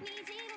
we did